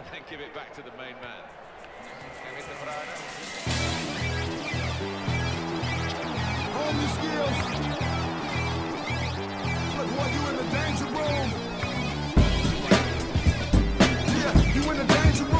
and then give it back to the main man. Kevin your skills. Look, you in the danger room. Yeah, you in the danger room.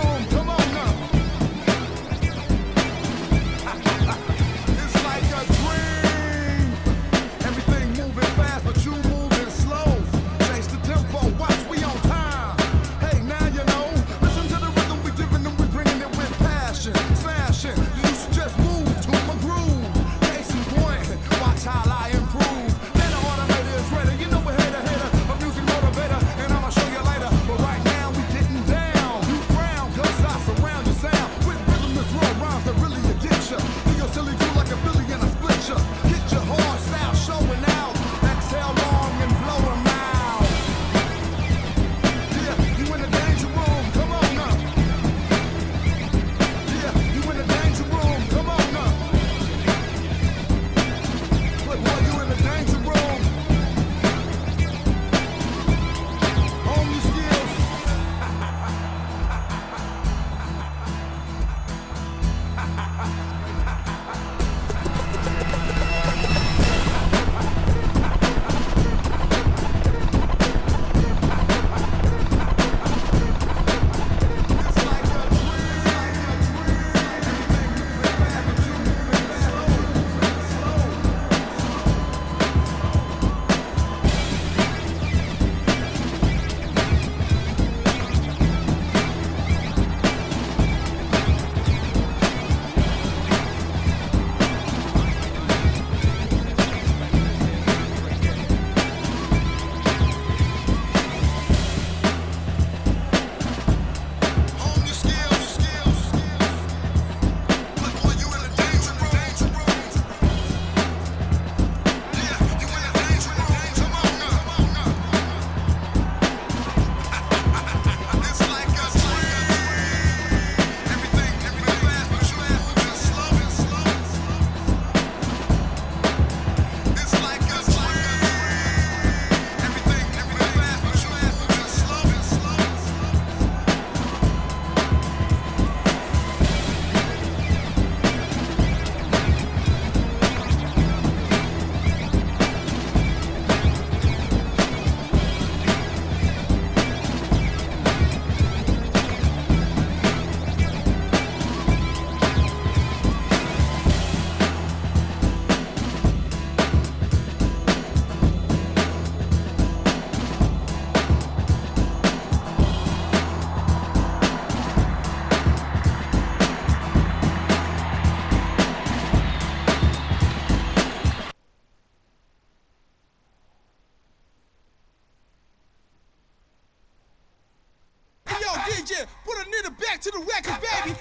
baby.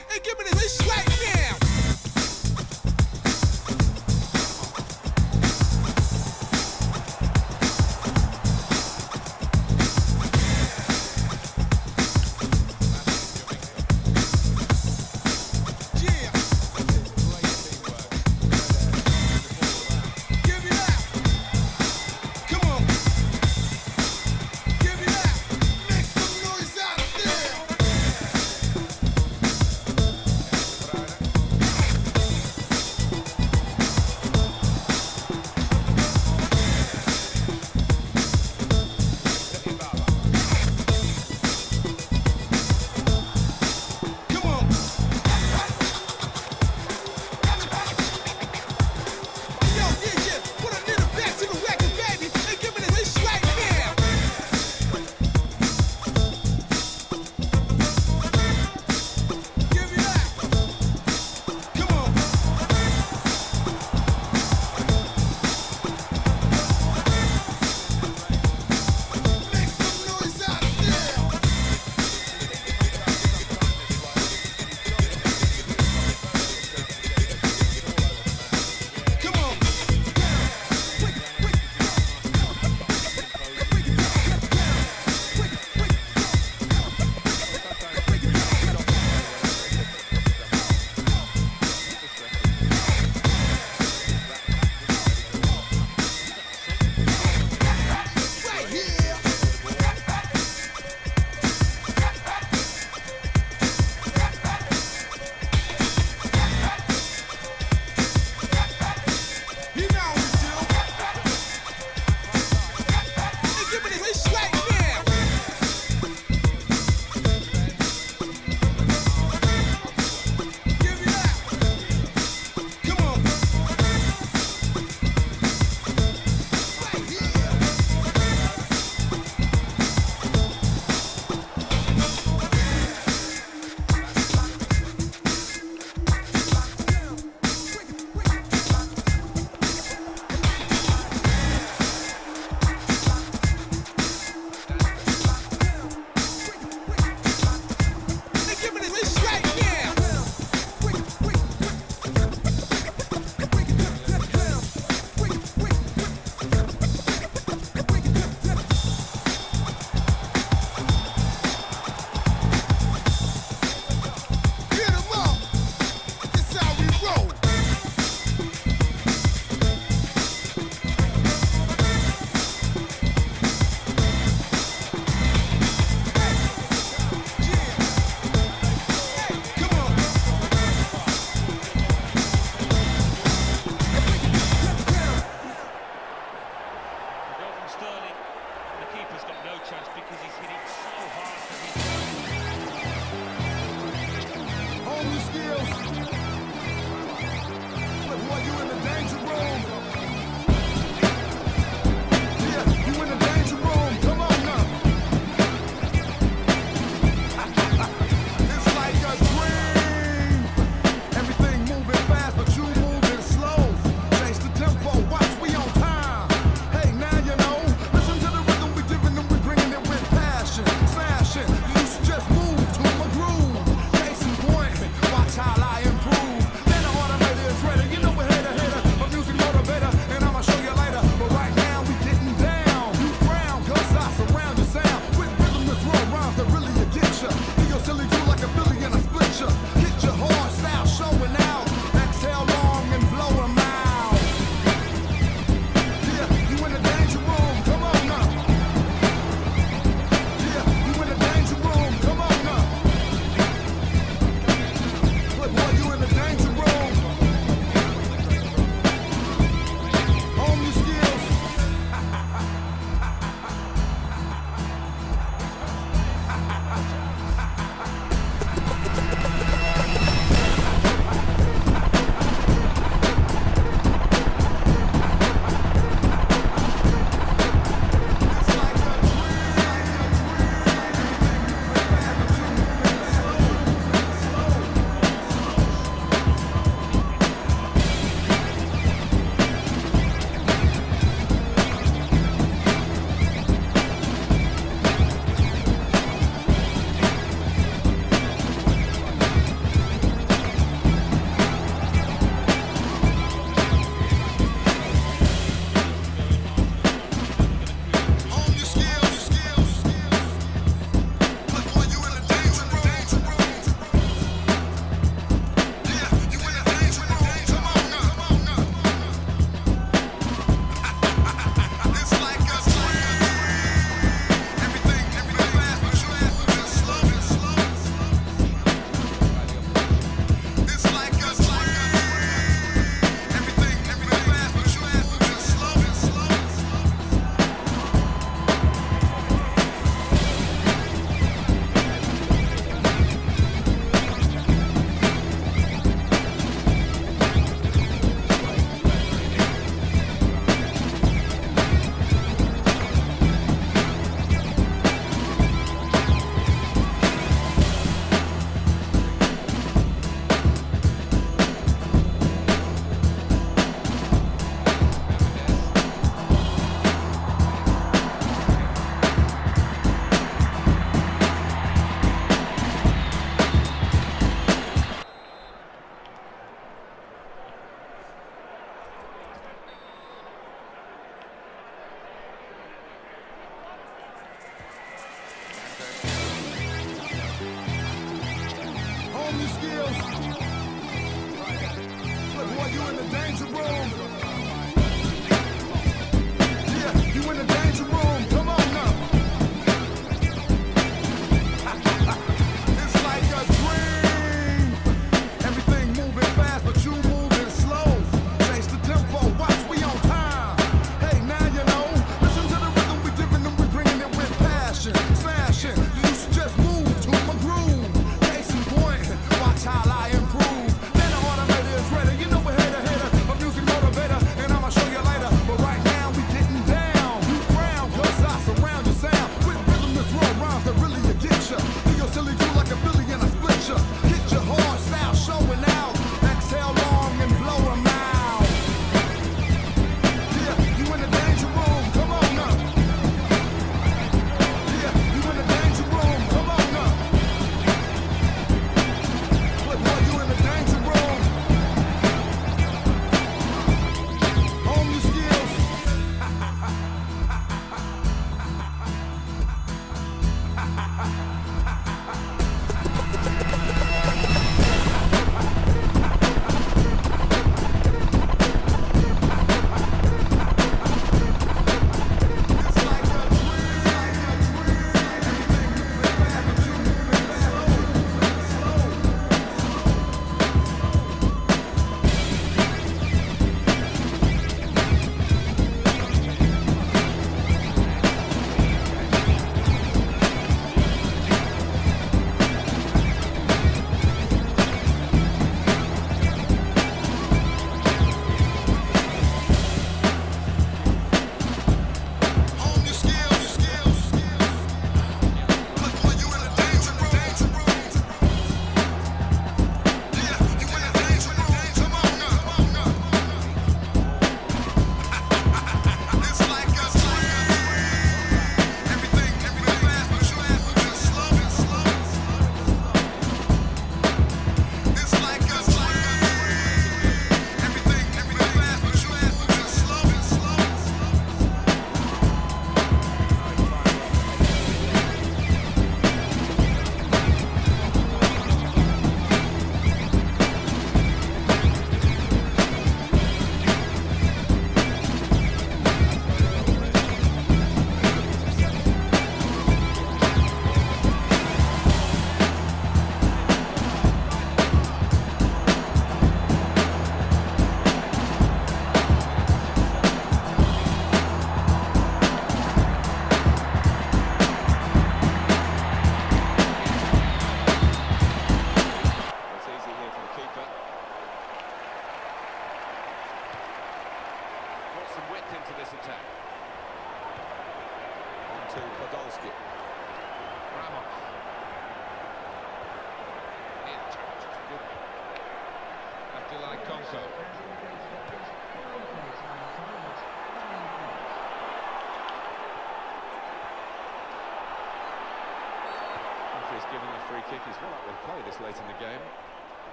kick. He's well up with play this late in the game.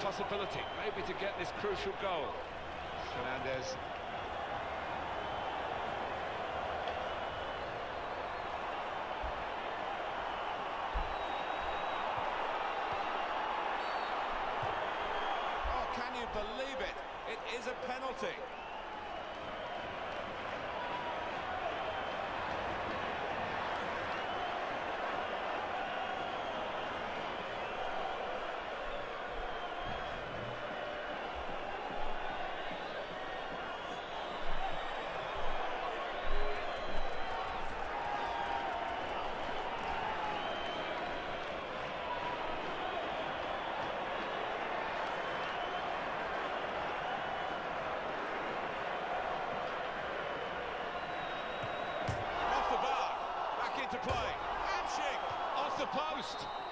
possibility, maybe to get this crucial goal. Fernandez. Oh, can you believe it? It is a penalty. post.